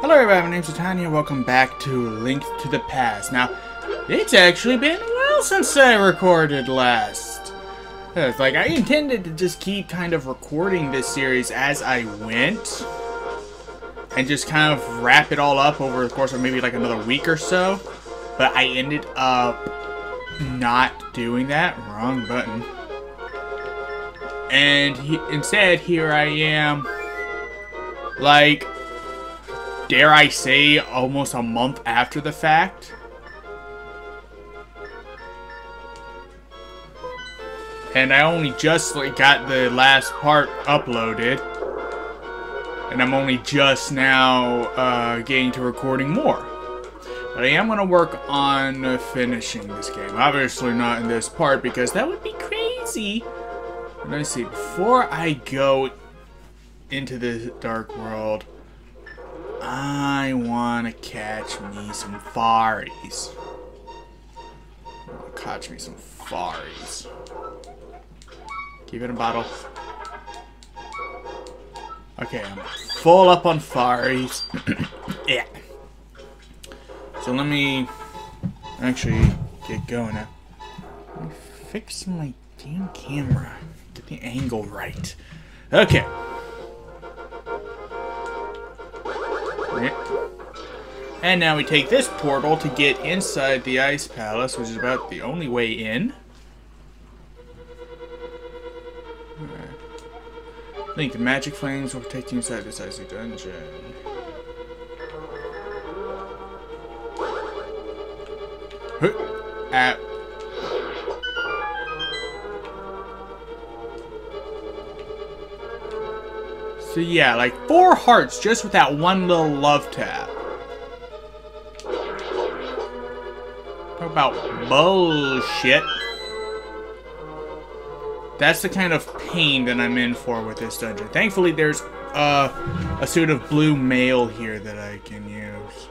Hello everybody, my name's Tanya. Welcome back to Link to the Past. Now, it's actually been a while since I recorded last. It's like, I intended to just keep kind of recording this series as I went. And just kind of wrap it all up over the course of maybe like another week or so. But I ended up not doing that. Wrong button. And he, instead, here I am. Like, dare I say, almost a month after the fact. And I only just like got the last part uploaded. And I'm only just now uh, getting to recording more. But I am going to work on finishing this game. Obviously not in this part because that would be crazy. Let me see. Before I go into the dark world, I want to catch me some faries. Catch me some faries. Keep it in a bottle. Okay, I'm full up on faries. yeah. So let me actually get going now. Let me fix my damn camera. Get the angle right. Okay. And now we take this portal to get inside the Ice Palace, which is about the only way in. I think the magic flames will protect you inside this icy dungeon. At So yeah, like four hearts just with that one little love tap. Talk about bullshit. That's the kind of pain that I'm in for with this dungeon. Thankfully, there's uh, a suit of blue mail here that I can use.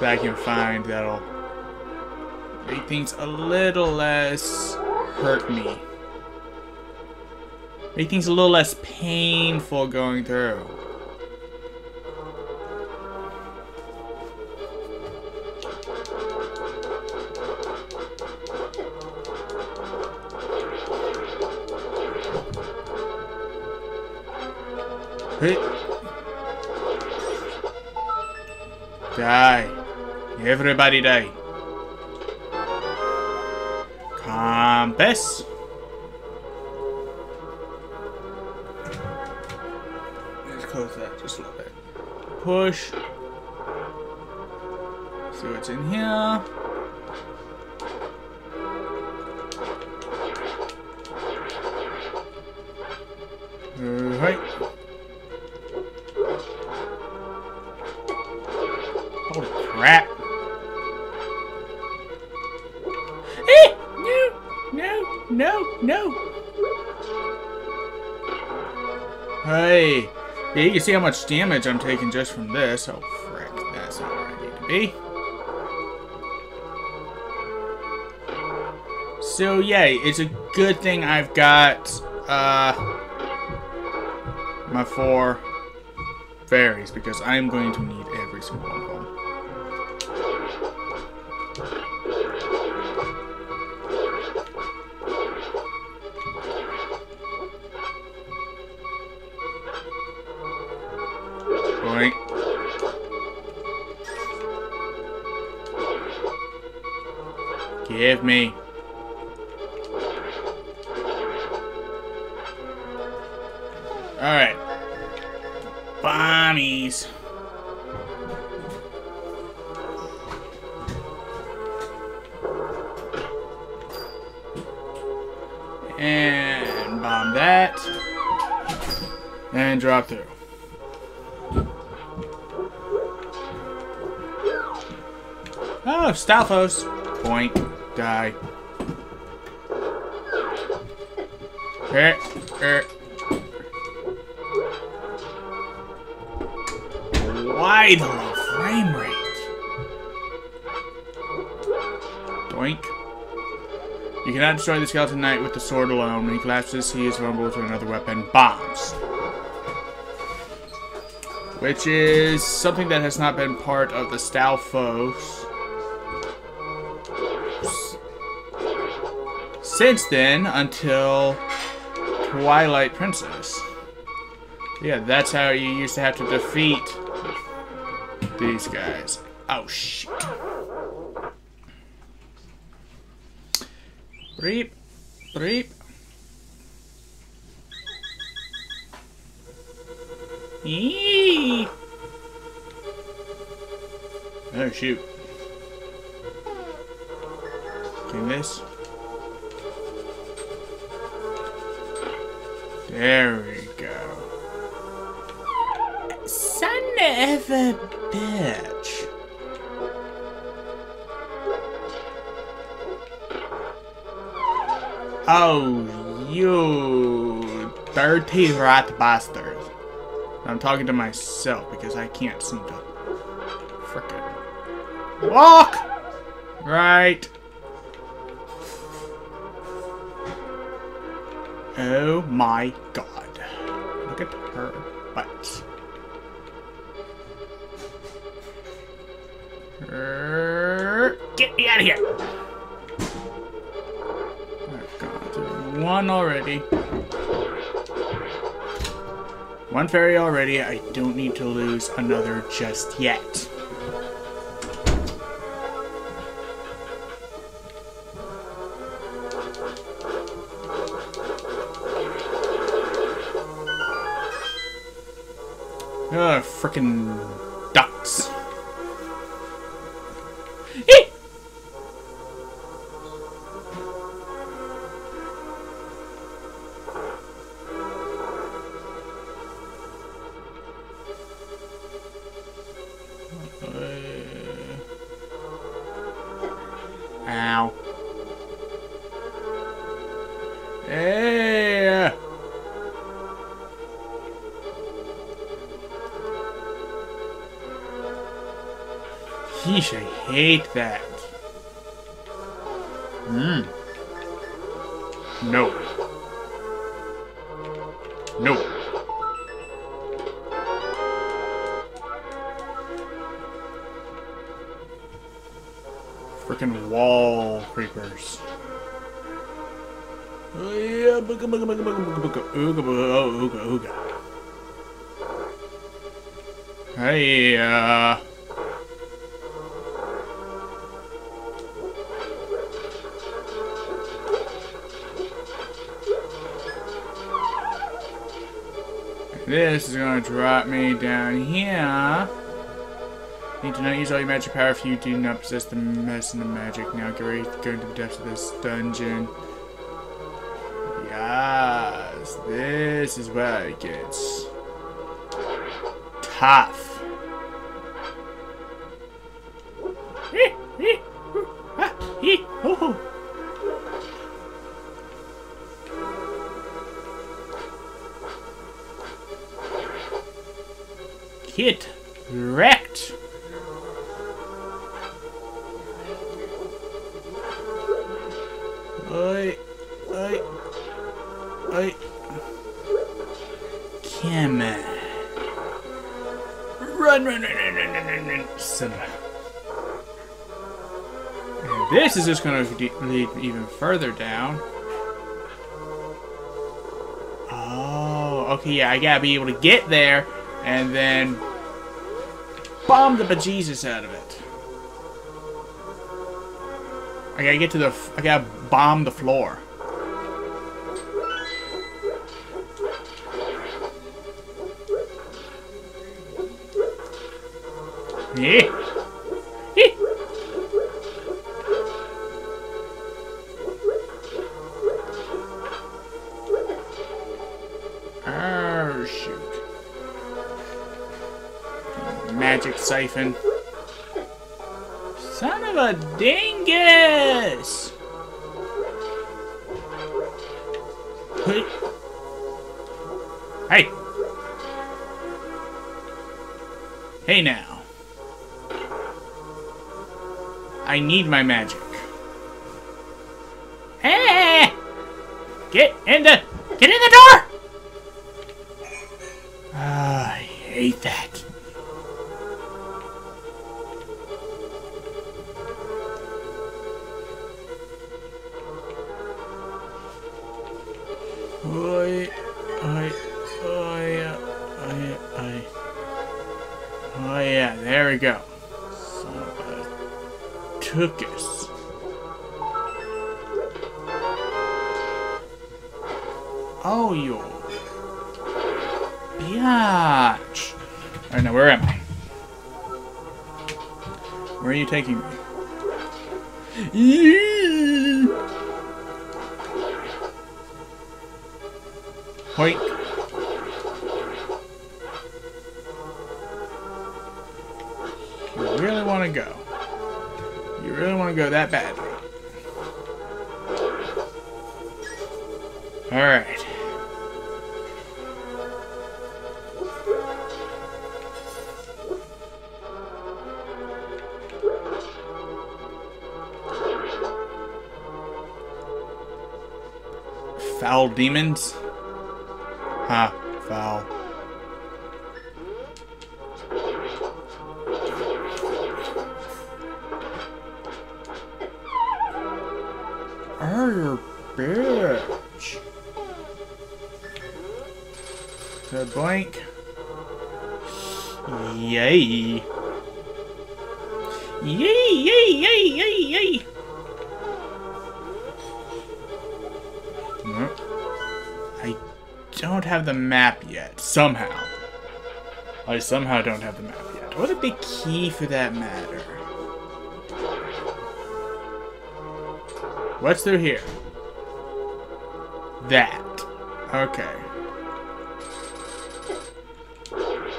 That I can find that'll make things a little less hurt me. Make things a little less painful going through. Hey. Die. Everybody die. Compass. Push. See what's in here. Right. Holy crap. Eh! No! No! No! No! Hey! Yeah, you can see how much damage I'm taking just from this. Oh, frick. That's not where I need to be. So, yeah, it's a good thing I've got, uh, my four fairies, because I'm going to need every single And bomb that. And drop through. Oh, Stalfos. Point. Die. Er, er. Why the You cannot destroy the Skeleton Knight with the sword alone. When he collapses, he is vulnerable to another weapon. Bombs. Which is something that has not been part of the Stalfos. Since then, until Twilight Princess. Yeah, that's how you used to have to defeat these guys. Oh, shit. Breep. Breep. Eee. Oh, shoot. Clean this. There we go. Son of a bitch. Oh, you dirty rat bastard. I'm talking to myself because I can't seem to frickin' walk! Right. Oh my god. Look at her butt. Get me out of here! One already. One fairy already. I don't need to lose another just yet. Ugh, frickin' Yeesh, I hate that. Hmm. No. No. Freaking wall creepers. Oh, yeah, booga, booga, booga, booga, booga, booga, ooga, booga, oh, ooga, ooga. Hey, uh... This is gonna drop me down here. Need to not use all your magic power if you do not possess the medicine of the magic. Now get ready to go into the depths of this dungeon. Yes, this is where it gets tough. Oi, oi, oi. On. Run, run, run, run, run, run, run. Son And this is just going to lead even further down. Oh, okay, yeah, I gotta be able to get there and then bomb the bejesus out of it. I gotta get to the. I gotta bomb the floor. Eh. Eh. Oh, shoot. Magic siphon. Son of a dingus! Hey. Hey! Now. I need my magic. Hey! Get in the Oh yeah, there we go. Son of a. Oh, you biatch. Alright, now where am I? Where are you taking me? Yee! Hoink. Want to go that badly. Alright. Foul demons? Ha, foul. Oh, bitch. The blank. Yay. Yay, yay, yay, yay, yay. I don't have the map yet. Somehow. I somehow don't have the map yet. What a big key for that matter. What's through here? That. Okay.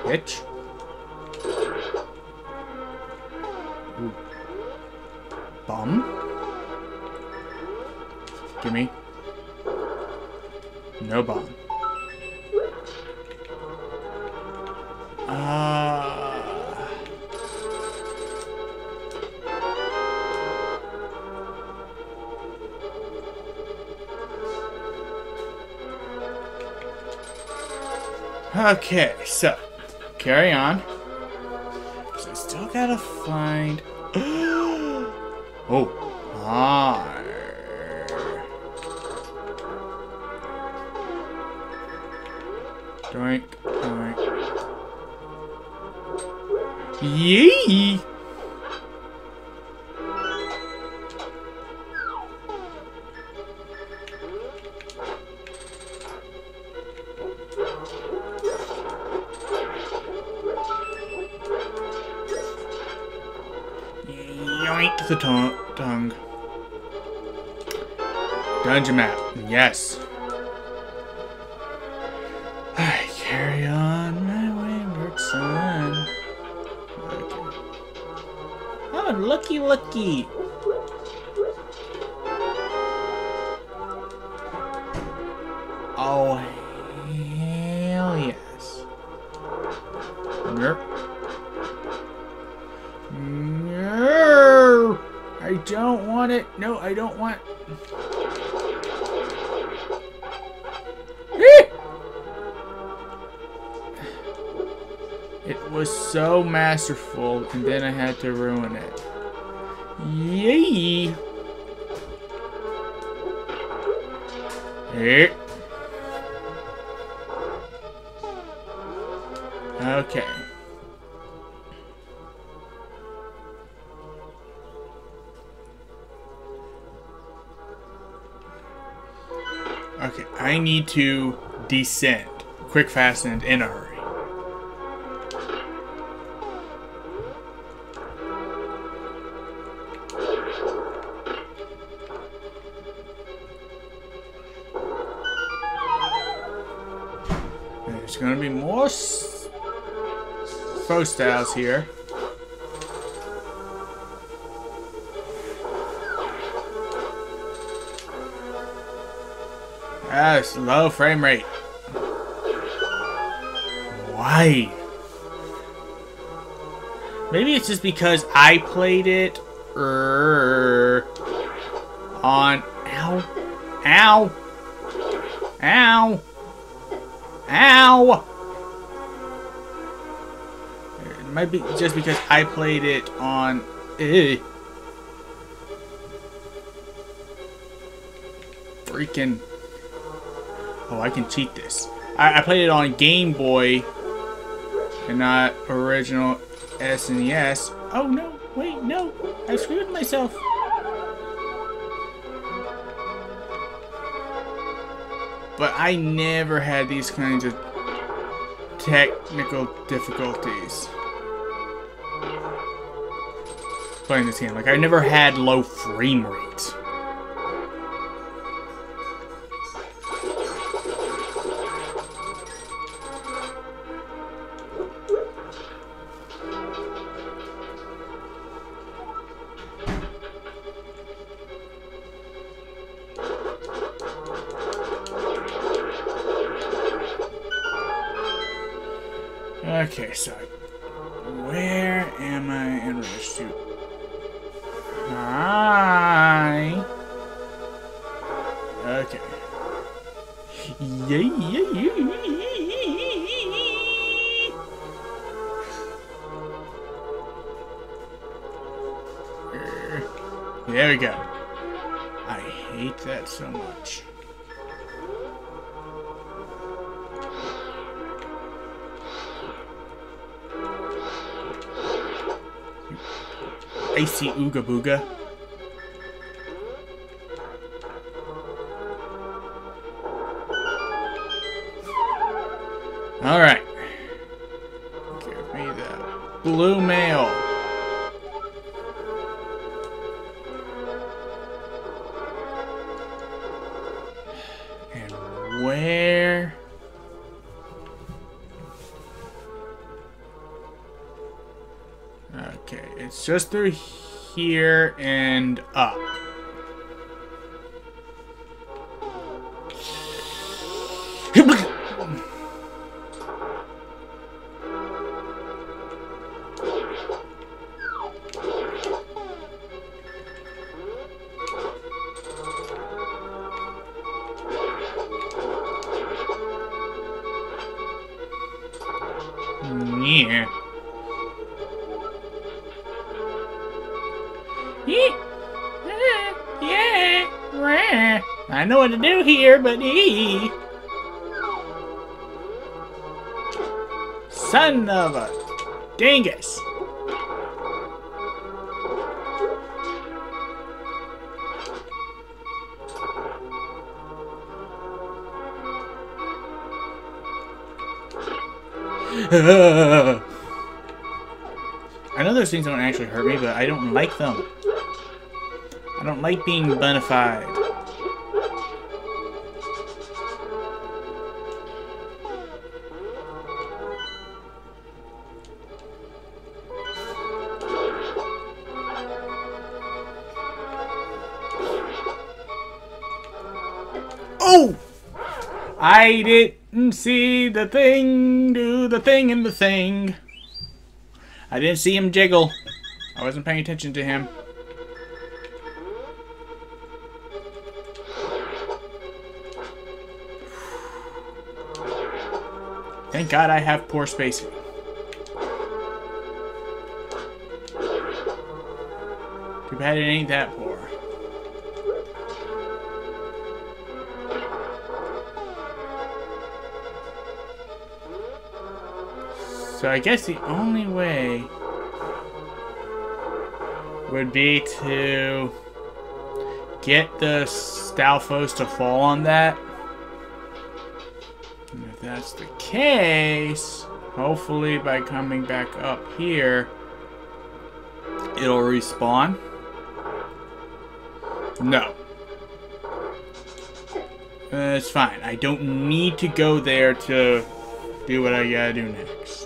Bitch. Bum? Gimme. No bomb. Okay, so carry on. So I still gotta find. oh, ah. Doink, doink. Yee! Yoink the tongue. Dungeon map. Yes. I carry on my wayward son. Okay. Oh, looky, looky. Was so masterful, and then I had to ruin it. Yay! Okay. Okay, I need to descend. Quick, fast, and in a hurry. Styles here. Yes, low frame rate. Why? Maybe it's just because I played it er, on. Ow. Ow. Ow. Ow! Might be just because I played it on. Eh. Freaking. Oh, I can cheat this. I, I played it on Game Boy and not original SNES. Oh no, wait, no, I screwed myself. But I never had these kinds of technical difficulties playing this game. Like, I never had low frame rates. There we go. I hate that so much. Icy Ooga Booga. Just through here and up. He. Son of a dingus. I know those things don't actually hurt me, but I don't like them. I don't like being bunified. I didn't see the thing do the thing in the thing. I didn't see him jiggle. I wasn't paying attention to him. Thank God I have poor spacing. Too bad it ain't that poor. So I guess the only way would be to get the Stalfos to fall on that. And if that's the case, hopefully by coming back up here, it'll respawn. No. Uh, it's fine. I don't need to go there to do what I gotta do next.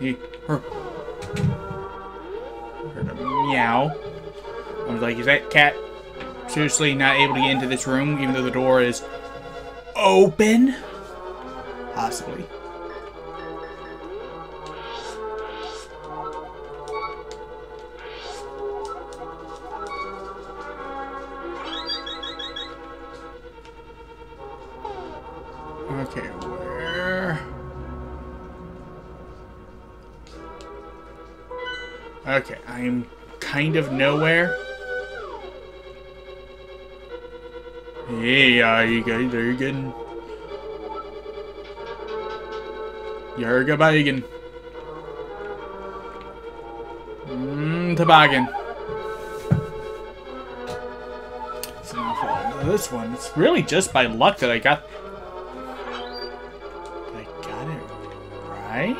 He. Heard a meow. I was like, is that cat seriously not able to get into this room even though the door is open? Possibly. I'm kind of nowhere. Hey, are you guys, are getting... Yerga Bagan. Mmm, toboggan. So now for this one, it's really just by luck that I got... I got it right?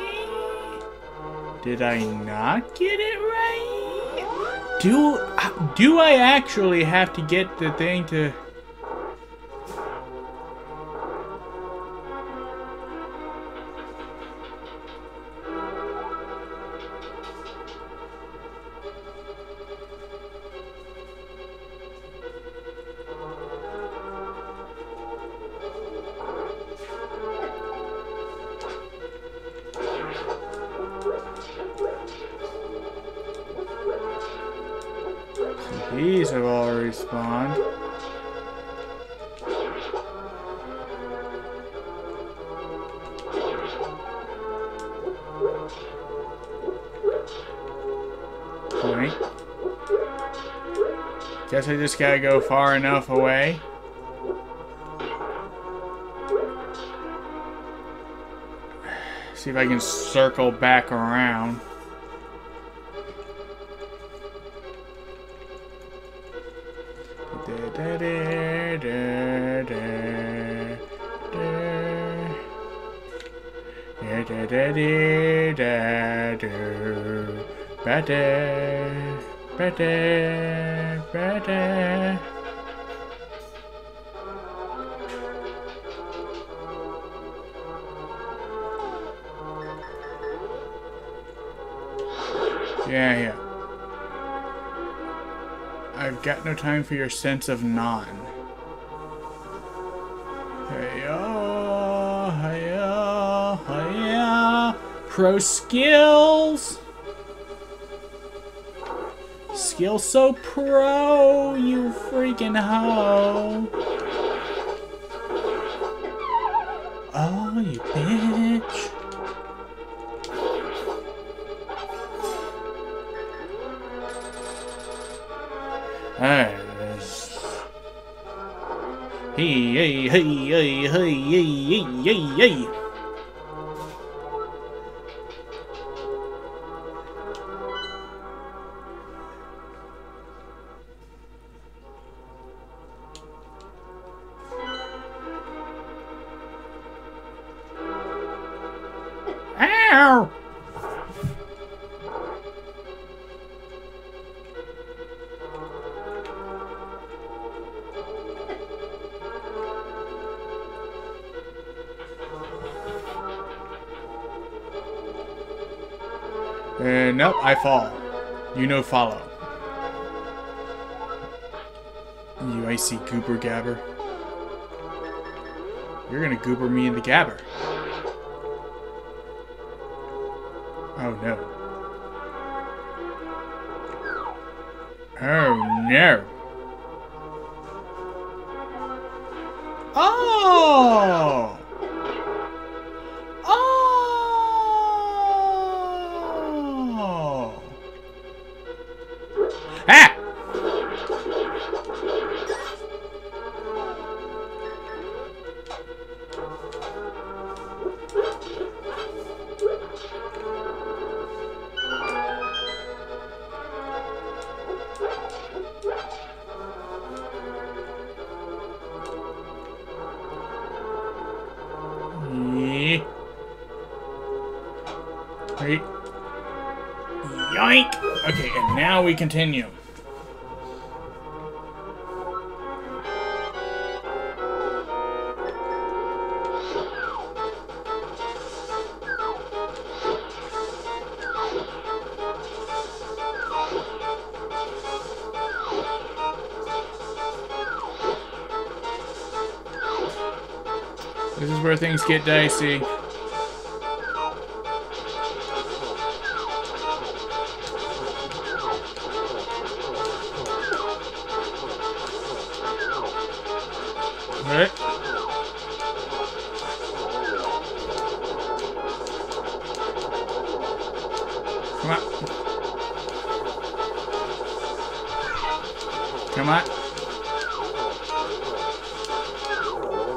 Did I not get it right? Do, uh, do I actually have to get the thing to... Guess I just gotta go far enough away. See if I can circle back around. Better, better, better. Yeah, yeah. I've got no time for your sense of non. Hey-ya, hey-ya, hey-ya. Pro skills! Skill so pro, you freaking hoe! Oh, you bitch! Hey, hey, hey, hey, hey, hey, hey, hey, hey. Uh, nope, I fall. You no follow. You icy goober gabber. You're gonna goober me in the gabber. Oh no. Oh no. We continue. This is where things get dicey.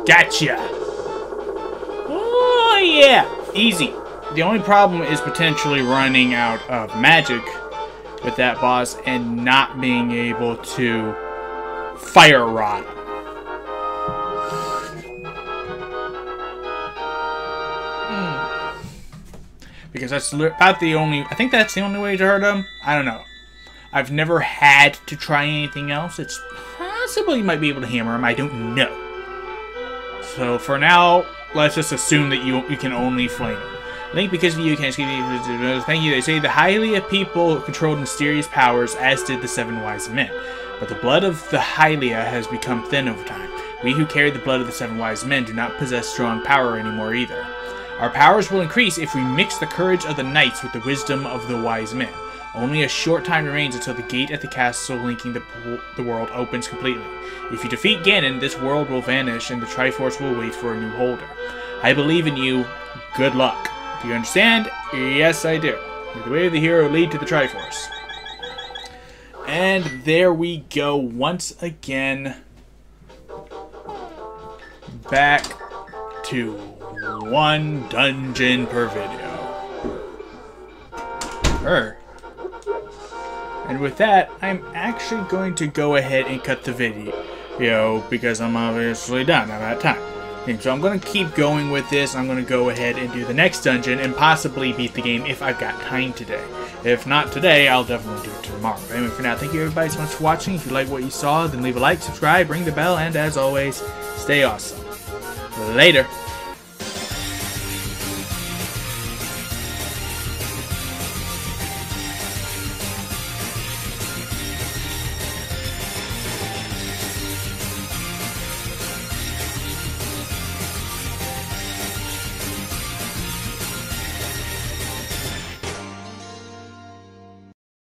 Gotcha. Oh, yeah. Easy. the only problem is potentially running out of magic with that boss and not being able to fire rod. Hmm. Because that's about the only. I think that's the only way to hurt him. I don't know. I've never had to try anything else. It's possible you might be able to hammer him. I don't know. So for now, let's just assume that you you can only flame him. I think because of you me. thank you. They say the Hylia people controlled mysterious powers, as did the seven wise men. But the blood of the Hylia has become thin over time. We who carry the blood of the seven wise men do not possess strong power anymore either. Our powers will increase if we mix the courage of the knights with the wisdom of the wise men. Only a short time remains until the gate at the castle linking the, the world opens completely. If you defeat Ganon, this world will vanish and the Triforce will wait for a new holder. I believe in you. Good luck. Do you understand? Yes, I do. the way of the hero lead to the Triforce. And there we go once again. Back to one dungeon per video. Er. And with that, I'm actually going to go ahead and cut the video because I'm obviously done. I'm out of time. So I'm going to keep going with this. I'm going to go ahead and do the next dungeon and possibly beat the game if I've got time today. If not today, I'll definitely do it tomorrow. Anyway, for now, thank you everybody so much for watching. If you like what you saw, then leave a like, subscribe, ring the bell, and as always, stay awesome. Later.